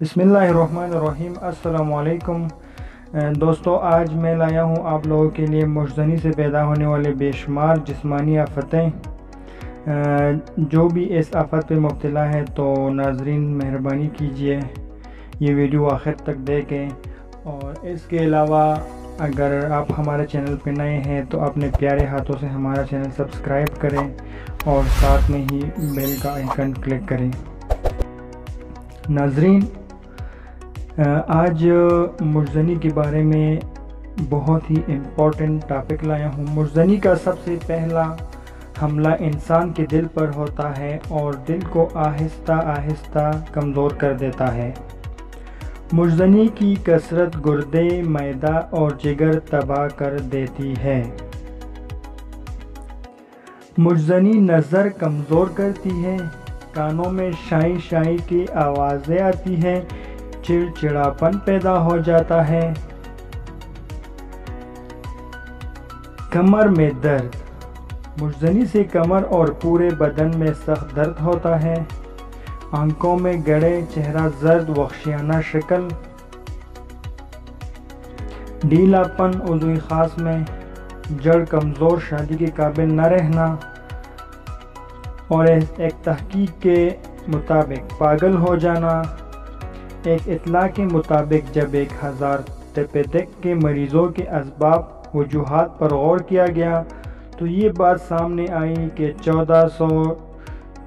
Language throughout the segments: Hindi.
बसमीम असलकुम दोस्तों, आज मैं लाया हूँ आप लोगों के लिए मुजनी से पैदा होने वाले बेशुमार जिस्मानी आफतें जो भी इस आफत पे मुबतला है तो नाजरीन, मेहरबानी कीजिए। ये वीडियो आखिर तक देखें। और इसके अलावा, अगर आप हमारे चैनल पर नए हैं तो अपने प्यारे हाथों से हमारा चैनल सब्सक्राइब करें और साथ में ही बेल का आइकन क्लिक करें। नाजरीन आज मुर्जनी के बारे में बहुत ही इम्पोर्टेंट टॉपिक लाया हूँ। मुर्जनी का सबसे पहला हमला इंसान के दिल पर होता है और दिल को आहिस्ता आहिस्ता कमज़ोर कर देता है। मुर्जनी की कसरत गुर्दे, मैदा और जिगर तबाह कर देती है। मुर्जनी नज़र कमज़ोर करती है, कानों में शाई शाई की आवाज़ें आती हैं चिड़चिड़ापन पैदा हो जाता है। कमर में दर्द। मुजनी से कमर और पूरे बदन में सख्त दर्द होता है। आँखों में गड़े चेहरा जर्द वख्शियाना शक्ल। ढीलापन उजवी खास में। जड़ कमज़ोर शादी के काबिल न रहना। और एक तहकीक के मुताबिक पागल हो जाना। एक इतला के मुताबिक जब एक हज़ार तपेदिक के मरीज़ों के इसबाब वजूहत पर गौर किया गया तो ये बात सामने आई कि चौदह सौ,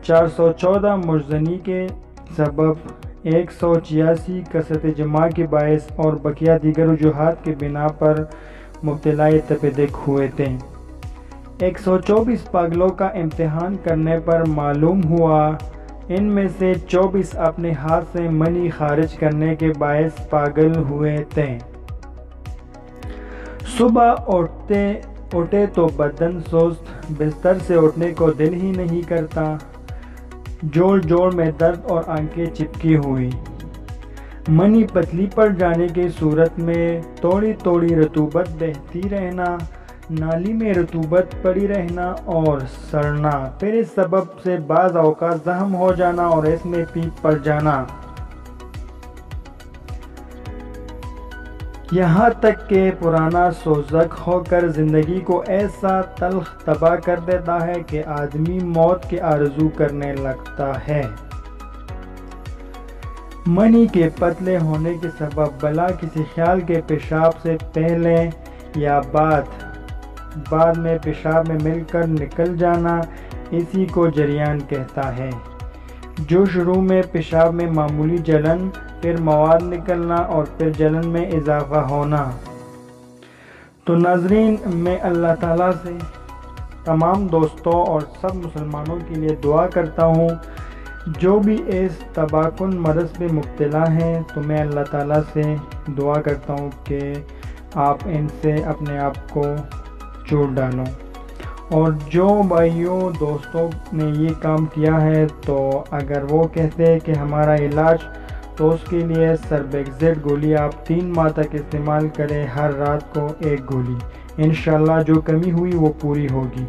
चार सौ चौदह मुर्जनी के सबब, एक सौ छियासी कसरत जमा के बायस और बकिया दीगर वजूहत के बिना पर मुबतला तपेदिक हुए थे। 124 पागलों का इम्तहान करने पर मालूम हुआ इनमें से 24 अपने हाथ से मनी खारिज करने के बायस पागल हुए थे। सुबह उठते, उठे तो बदन सुस्त, बिस्तर से उठने को दिल ही नहीं करता। जोड़ जोड़ में दर्द और आँखें चिपकी हुई। मनी पतली पर जाने की सूरत में थोड़ी थोड़ी रतूबत बहती रहना नाली में रतूबत पड़ी रहना और सड़ना, फिर इस सबब से बाज़ अवकात जहम हो जाना और इसमें पीप पड़ जाना। यहाँ तक के पुराना सोजक होकर ज़िंदगी को ऐसा तलख तबाह कर देता है कि आदमी मौत के आरज़ू करने लगता है। मनी के पतले होने के सबब, बला किसी ख्याल के पेशाब से पहले या बाद बाद में पेशाब में मिलकर निकल जाना इसी को जरियान कहता है। जो शुरू में पेशाब में मामूली जलन, फिर मवाद निकलना और फिर जलन में इजाफा होना। तो नाजरीन, मैं अल्लाह ताला से तमाम दोस्तों और सब मुसलमानों के लिए दुआ करता हूँ। जो भी इस तबाकुन मरज़ में मुबतला हैं तो मैं अल्लाह ताला से दुआ करता हूँ कि आप इनसे अपने आप को जोड़ डालो। और जो भाइयों, दोस्तों ने ये काम किया है तो अगर वो कहते हैं कि हमारा इलाज तो उसके लिए सरबेक्जेड गोली आप तीन माह तक इस्तेमाल करें हर रात को एक गोली। इन जो कमी हुई, वो पूरी होगी।